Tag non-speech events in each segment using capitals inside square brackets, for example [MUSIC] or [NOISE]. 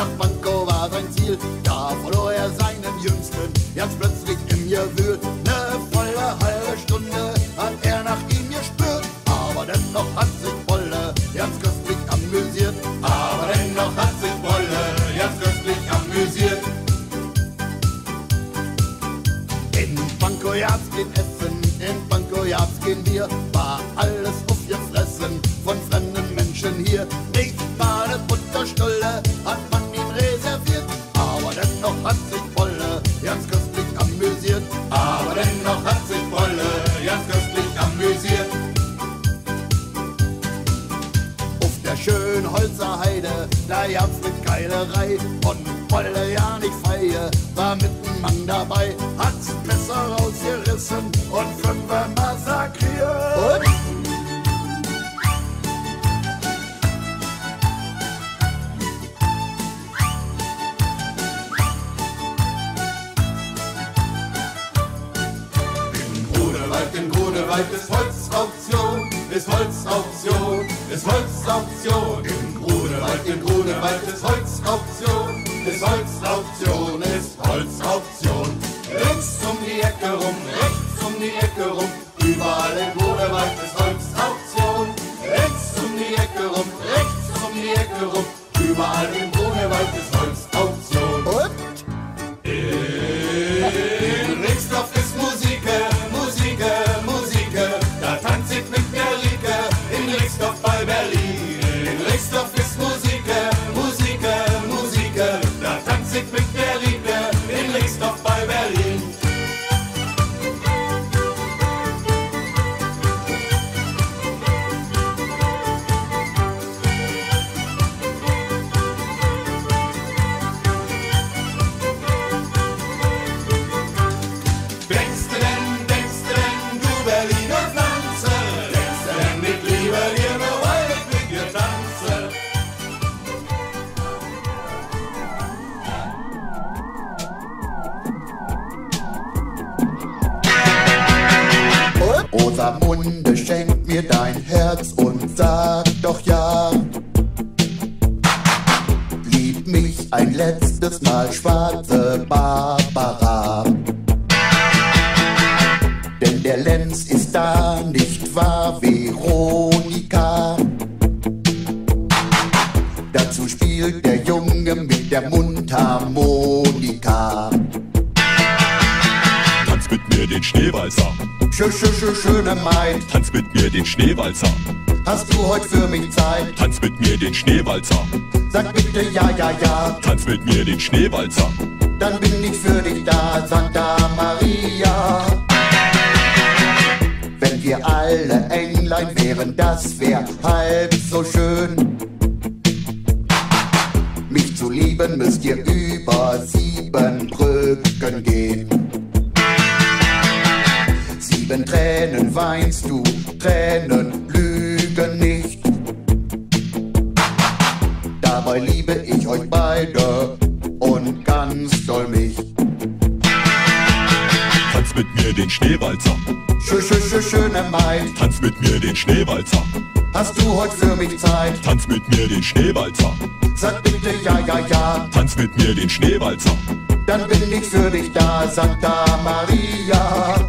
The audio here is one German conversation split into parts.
nach Pankow war sein Ziel. Geilerei. Und Bolle ja nicht feie, war mit dem Mann dabei. Hat's Messer rausgerissen und fünfer massakriert. Und? Grunewald ist Holzauktion, ist Holzauktion, ist Holzauktion. Grunewald, in Grunewald ist Holzauktion, ist Holzauktion, ist Holzauktion. Links um die Ecke rum, rechts um die Ecke rum, überall in Grunewald ist Holzauktion. Links um die Ecke rum, rechts um die Ecke rum, überall in Grunewald ist Holzauktion. Und? In Rixdorf ist Musike, Musike, Musike. Da tanzt ich mit der Rike in Rixdorf bei Berlin. In Rixdorf Rosamunde, schenk mir dein Herz und sag doch ja. Lieb mich ein letztes Mal, schwarze Barbara. Denn der Lenz ist da, nicht wahr, Veronika? Dazu spielt der Junge mit der Mundharmonika. Tanz mit mir den Schneewalzer. Schö, schö, schö, schöne Maid, Tanz mit mir den Schneewalzer. hast du heute für mich Zeit? Tanz mit mir den Schneewalzer. Sag bitte ja, ja, ja, Tanz mit mir den Schneewalzer. dann bin ich für dich da, Santa Maria. Wenn wir alle Englein wären, das wär halb so schön. Mich zu lieben müsst ihr über sieben Brücken gehen. Sieben Tränen weinst du, Tränen lügen nicht. Dabei liebe ich euch beide und ganz doll mich. Tanz mit mir den Schneewalzer. Schö, schö, schö, schöne Maid, Tanz mit mir den Schneewalzer. hast du heute für mich Zeit? Tanz mit mir den Schneewalzer. Sag bitte ja, ja, ja, Tanz mit mir den Schneewalzer. dann bin ich für dich da, Santa Maria.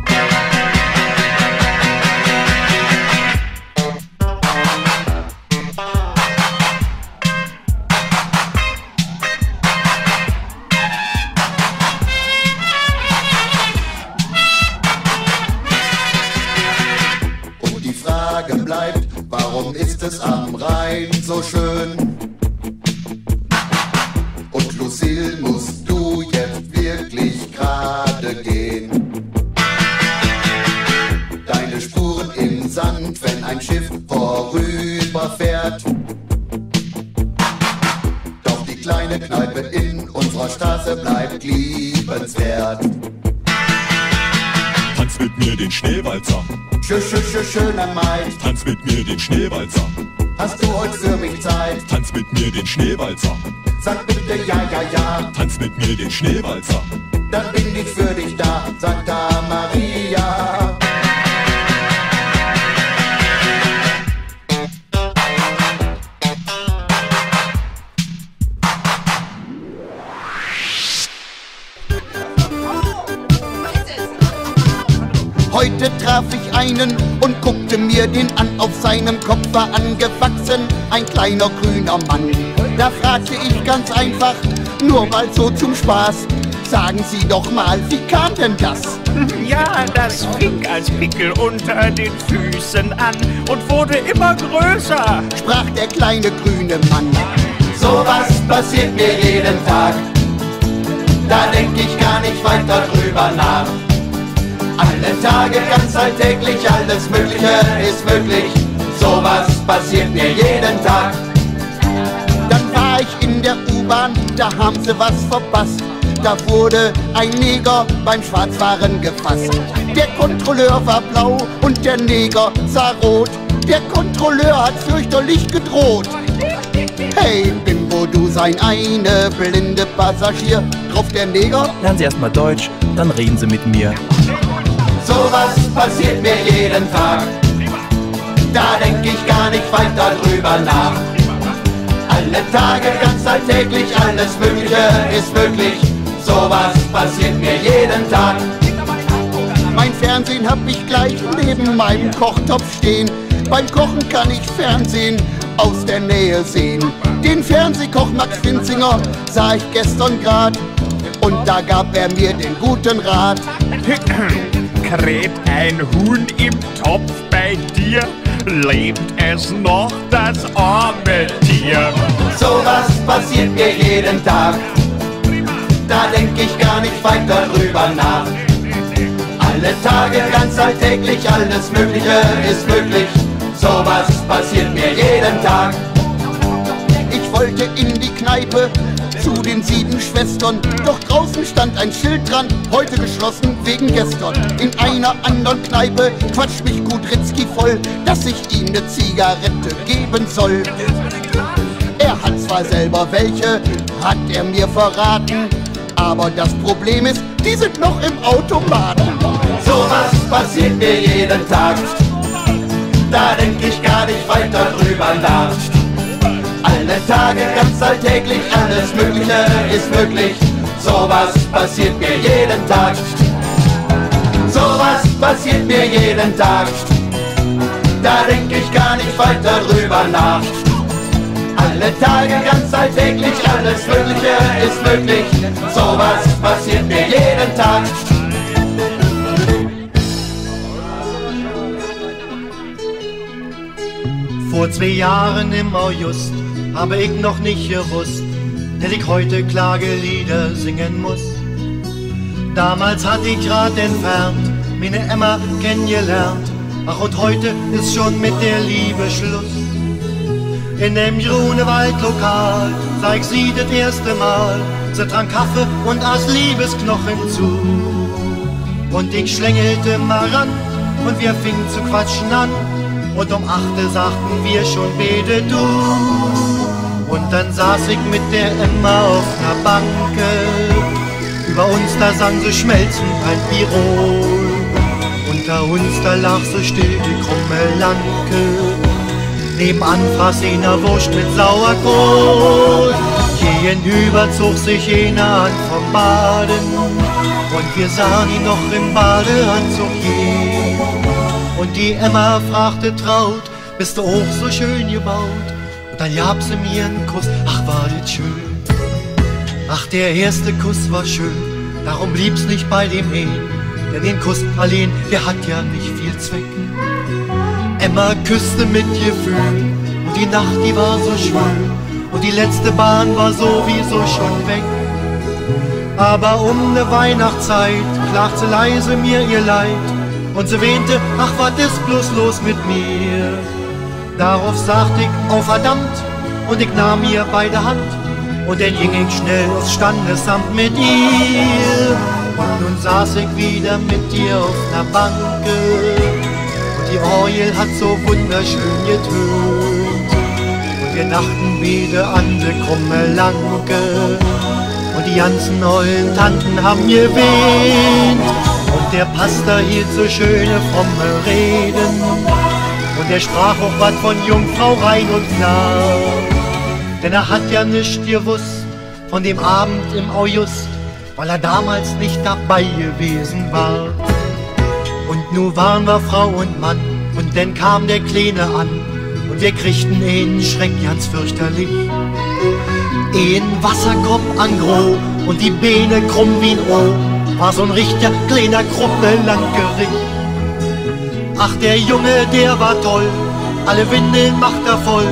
In unserer Straße bleibt liebenswert. Tanz mit mir den Schneewalzer. Schö, schö, schö, schöner Maid, Tanz mit mir den Schneewalzer. hast du heute für mich Zeit? Tanz mit mir den Schneewalzer. Sag bitte ja, ja, ja, Tanz mit mir den Schneewalzer. dann bin ich für dich da, Santa Maria. Mir den an, auf seinem Kopf war angewachsen ein kleiner grüner Mann. Da fragte ich ganz einfach, nur mal so zum Spaß, sagen Sie doch mal, wie kam denn das? [LAUGHS] Ja, das fing als Pickel unter den Füßen an und wurde immer größer. Sprach der kleine grüne Mann. Sowas passiert mir jeden Tag. Da denk ich gar nicht weiter drüber nach. Alle Tage, ganz alltäglich, alles Mögliche ist möglich. Sowas passiert mir jeden Tag. Dann war ich in der U-Bahn, da haben sie was verpasst. Da wurde ein Neger beim Schwarzfahren gefasst. Der Kontrolleur war blau und der Neger sah rot. Der Kontrolleur hat fürchterlich gedroht. Hey, Bimbo, du sein eine blinde Passagier. Drauf der Neger. Lernen Sie erstmal Deutsch, dann reden Sie mit mir. Sowas passiert mir jeden Tag. Da denk ich gar nicht weiter drüber nach. Alle Tage, ganz alltäglich, alles Mögliche ist möglich sowas passiert mir jeden Tag. Mein Fernsehen hab ich gleich neben meinem Kochtopf stehen. Beim Kochen kann ich Fernsehen aus der Nähe sehen. Den Fernsehkoch Max Finzinger sah ich gestern grad und da gab er mir den guten Rat. [CLEARS THROAT] Kräht ein Huhn im Topf bei dir? Lebt es noch, das arme Tier? Sowas passiert mir jeden Tag da denk ich gar nicht weiter drüber nach. Alle Tage ganz alltäglich, alles Mögliche ist möglich, sowas passiert mir jeden Tag. Ich wollte in die Kneipe zu den sieben Schwestern, doch draußen stand ein Schild dran, heute geschlossen wegen gestern. In einer anderen Kneipe quatscht mich Gudritzki voll, dass ich ihm eine Zigarette geben soll. Er hat zwar selber welche, hat er mir verraten, aber das Problem ist, die sind noch im Automaten. Sowas passiert mir jeden Tag. Da denk ich gar nicht weiter drüber nach. Tage, ganz alltäglich, alles Mögliche ist möglich. Sowas passiert mir jeden Tag. Sowas passiert mir jeden Tag. Da denk ich gar nicht weiter drüber nach. Alle Tage ganz alltäglich, alles Mögliche ist möglich. Sowas passiert mir jeden Tag. Vor zwei Jahren im August habe ich noch nicht gewusst, dass ich heute Klagelieder singen muss. Damals hatte ich grad entfernt meine Emma kennengelernt, ach und heute ist schon mit der Liebe Schluss. In dem Grunewaldlokal sah ich sie das erste Mal. Sie trank Kaffee und aß Liebesknochen zu. Und ich schlängelte mal ran und wir fingen zu quatschen an. Und um achte sagten wir schon bete du. Dann saß ich mit der Emma auf ner Banke. Über uns da sang sie schmelzend ein Pirol. Unter uns da lag so still die krumme Lanke Nebenan fraß jener Wurst mit Sauerkohl. Gegenüber zog sich jener an vom Baden. Und wir sahen ihn noch im Badeanzug gehen. Und die Emma fragte traut, bist du auch so schön gebaut? Dann gab sie mir einen Kuss, ach war das schön. Ach, der erste Kuss war schön, darum blieb's nicht bei dem Ehen. Denn den Kuss allein, der hat ja nicht viel Zweck. Emma küsste mit Gefühl und die Nacht, die war so schwül und die letzte Bahn war sowieso schon weg. Aber um ne Weihnachtszeit klagt sie leise mir ihr Leid und sie wehnte, ach, was ist bloß los mit mir? Darauf sagte ich, oh verdammt, und ich nahm ihr beide Hand und dann ging ich schnell ins Standesamt mit ihr. Und nun saß ich wieder mit ihr auf ner Banke die Orgel hat so wunderschön getönt. Und wir dachten wieder an die krumme Lanke. Und die ganzen neuen Tanten haben gewähnt. Und der Pastor hielt so schöne fromme Reden. Und er sprach auch was von Jungfrau rein und klar. Denn er hat ja nicht gewusst von dem Abend im August, weil er damals nicht dabei gewesen war. Und nun waren wir Frau und Mann Und dann kam der Kleine an und wir kriegten einen Schreck ganz fürchterlich. Ein Wasserkopf an Gro und die Beine krumm wie ein O, war so ein richtiger kleiner Kruppe Landgericht. Ach, der Junge, der war toll, alle Windeln macht er voll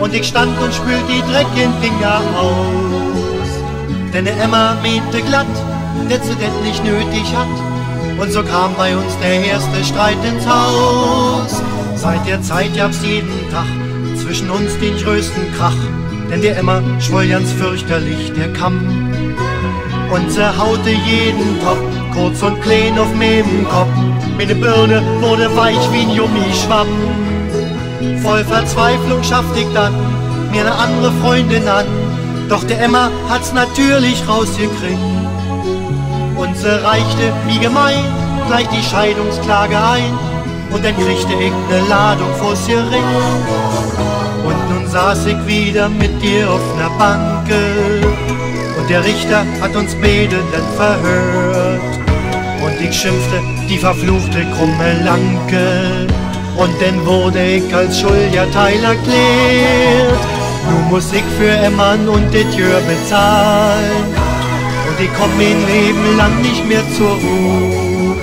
und ich stand und spült die dreckigen Finger aus. Denn der Emma mähte glatt, der zu det nicht nötig hat. Und so kam bei uns der erste Streit ins Haus. Seit der Zeit gab's jeden Tag zwischen uns den größten Krach. Denn der Emma schwoll ganz fürchterlich der Kamm. Und zerhaute jeden Topf, kurz und klein auf meinem Kopf. Meine Birne wurde weich wie ein Jummischwamm. Voll Verzweiflung schaffte ich dann mir eine andere Freundin an. Doch der Emma hat's natürlich rausgekriegt. Und sie reichte wie gemein gleich die Scheidungsklage ein. Und dann kriegte ich ne Ladung vors Gericht. Und nun saß ich wieder mit dir auf ner Banke. Der Richter hat uns dann verhört. Und ich schimpfte die verfluchte krumme Lanke. Und dann wurde ich als Schuldjahrteil erklärt. Nun muss ich für Emmann und det Jör bezahlen. Und ich komm mein Leben lang nicht mehr zur Ruhe.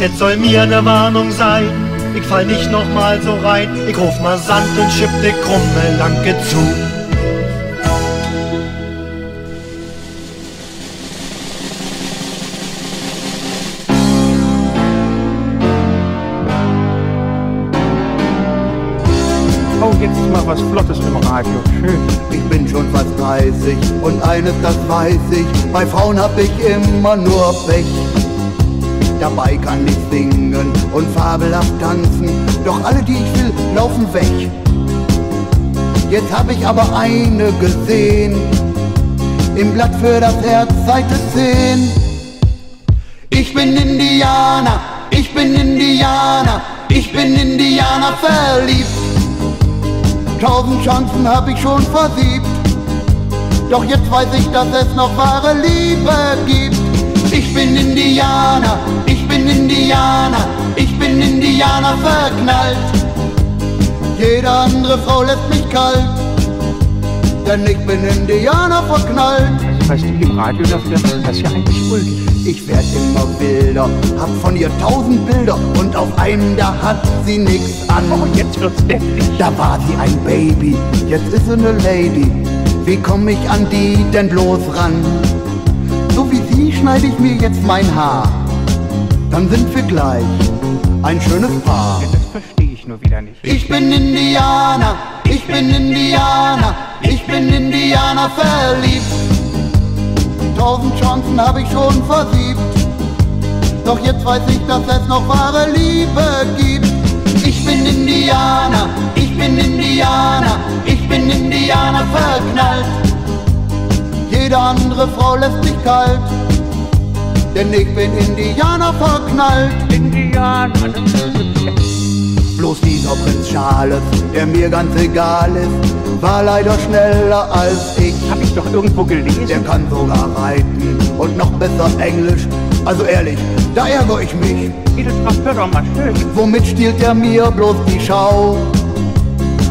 Das soll mir eine Warnung sein. Ich fall nicht noch mal so rein. Ich ruf mal Sand und schipp de krumme Lanke zu. Jetzt mal was Flottes im Radio. Schön. Ich bin schon fast 30 und eines, das weiß ich, bei Frauen hab ich immer nur Pech. Dabei kann ich singen und fabelhaft tanzen, doch alle, die ich will, laufen weg. Jetzt hab ich aber eine gesehen, im Blatt für das Herz, Seite 10. Ich bin Indianer, ich bin Indianer, ich bin Indianer verliebt. Tausend Chancen hab ich schon versiebt. Doch jetzt weiß ich, dass es noch wahre Liebe gibt. Ich bin Indianer, ich bin Indianer, ich bin Indianer verknallt. Jede andere Frau lässt mich kalt, denn ich bin Indianer verknallt. Was die im Radio dafür, das ist ja eigentlich ulkig. Ich werd immer wilder, hab von ihr tausend Bilder und auf einem da hat sie nix an. Oh, jetzt wird's deftig. Da war sie ein Baby, jetzt ist sie ne Lady. Wie komm ich an die denn bloß ran? So wie sie schneide ich mir jetzt mein Haar. Dann sind wir gleich ein schönes Paar. Das verstehe ich nur wieder nicht. Ich bin Indianer, ich bin Indianer, ich bin Indianer verliebt. Tausend Chancen hab ich schon versiebt. Doch jetzt weiß ich, dass es noch wahre Liebe gibt. Ich bin Indianer, ich bin Indianer, ich bin Indianer verknallt. Jede andere Frau lässt mich kalt, denn ich bin Indianer verknallt. Indianer, Bloß dieser Prinz Charles, der mir ganz egal ist, war leider schneller als ich. Hab ich doch irgendwo gelesen. Der kann sogar reiten und noch besser Englisch. Also ehrlich, da ärgere ich mich. Edeltracht, hör doch mal schön. Womit stiehlt er mir bloß die Schau?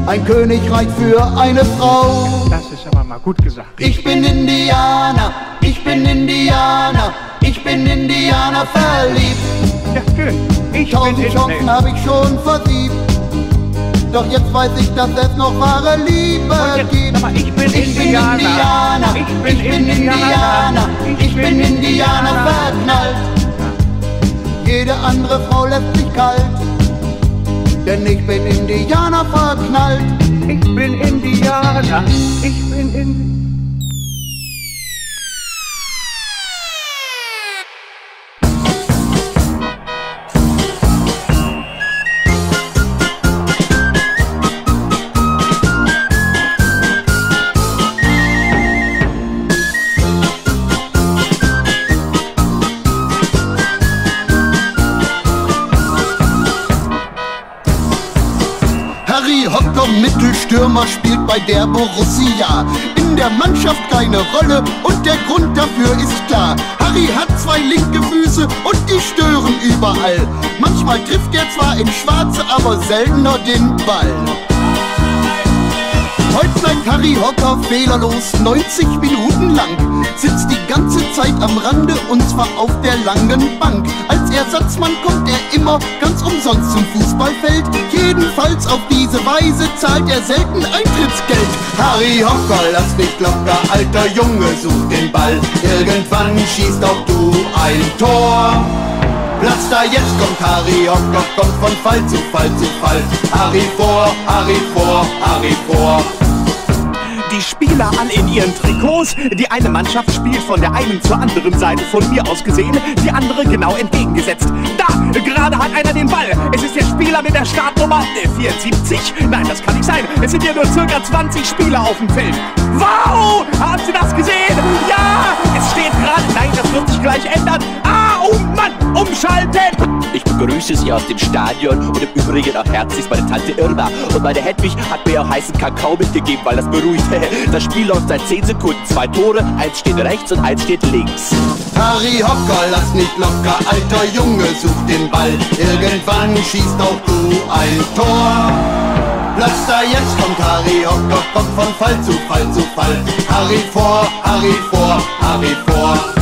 Ein Königreich für eine Frau. Das ist aber mal gut gesagt. Ich bin Indianer, ich bin Indianer, ich bin Indianer verliebt. Ja, schön. Ich Tausend bin Chancen habe ich schon versiebt. Doch jetzt weiß ich, dass es noch wahre Liebe jetzt, gibt. mal, ich bin ich bin Indianer. Indianer, Ich bin ich bin Indianer. Indianer, Ich bin Indianer Indianer. verknallt. Jede andere Frau lässt mich kalt, denn ich bin Indianer verknallt. Ich bin Indianer. Ich bin in. Mittelstürmer spielt bei der Borussia. In der Mannschaft keine Rolle und der Grund dafür ist klar. Harry hat zwei linke Füße und die stören überall. Manchmal trifft er zwar in Schwarze, aber seltener den Ball. Heute bleibt Harry Hocker fehlerlos 90 Minuten lang. Sitzt die ganze Zeit am Rande und zwar auf der langen Bank. Als Ersatzmann kommt er immer ganz umsonst zum Fußballfeld. Jedenfalls auf diese Weise zahlt er selten Eintrittsgeld. Harry Hocker, lass nicht locker, alter Junge, such den Ball. Irgendwann schießt auch du ein Tor. Platz da, jetzt kommt Harry Hocker, kommt von Fall zu Fall zu Fall. Harry vor, Harry vor, Harry vor die Spieler alle in ihren Trikots. Die eine Mannschaft spielt von der einen zur anderen Seite von mir aus gesehen, die andere genau entgegengesetzt. Da, gerade hat einer den Ball. Es ist der Spieler mit der Startnummer 74. Nein, das kann nicht sein. Es sind ja nur circa 20 Spieler auf dem Feld. Wow! Haben Sie das gesehen? Ja! Es steht gerade. Nein, das wird sich gleich ändern. Ah, oh Mann! Umschalten! Ich begrüße Sie aus dem Stadion und im Übrigen auch herzlich meine Tante Irma. Und meine Hedwig hat mir auch heißen Kakao mitgegeben, weil das beruhigt. [LAUGHS] Das Spiel läuft seit 10 Sekunden. Zwei Tore, eins steht rechts und eins steht links. Harry Hocker, lass nicht locker, alter Junge, such den Ball. Irgendwann schießt auch du ein Tor. Platz da, jetzt kommt Harry Hocker, kommt von Fall zu Fall zu Fall. Harry vor, Harry vor, Harry vor.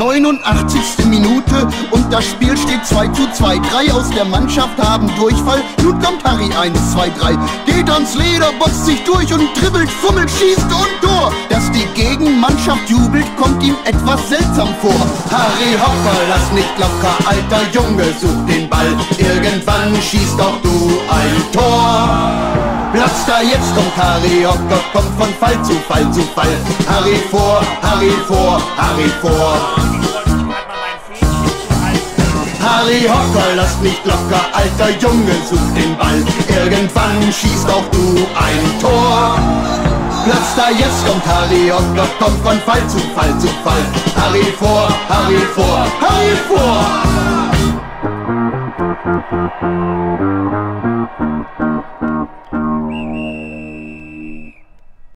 89. Minute und das Spiel steht 2 zu 2. Drei aus der Mannschaft haben Durchfall. Nun kommt Harry 1, 2, 3. Geht ans Leder, boxt sich durch und dribbelt, fummelt, schießt und Tor. Dass die Gegenmannschaft jubelt, kommt ihm etwas seltsam vor. Harry Hopper, lass nicht locker, alter Junge, such den Ball. Irgendwann schießt auch du ein Tor. Da, jetzt kommt Harry Hocker, kommt von Fall zu Fall zu Fall. Harry vor, Harry vor, Harry vor. Harry Hocker, lass nicht locker, alter Junge, such den Ball. Irgendwann schießt auch du ein Tor. Platz da, jetzt kommt Harry Hocker, kommt von Fall zu Fall zu Fall. Harry vor, Harry vor, Harry vor. Thank you.